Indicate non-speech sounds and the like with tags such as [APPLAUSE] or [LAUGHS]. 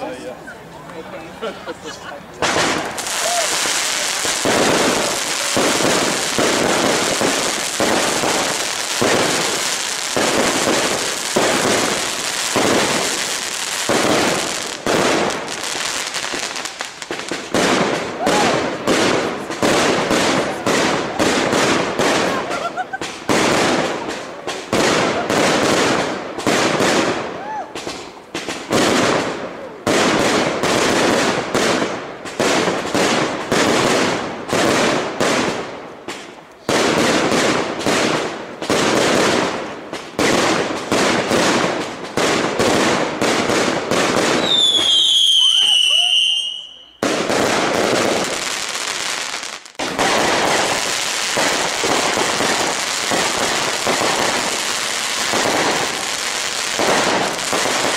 a, uh, [LAUGHS] you.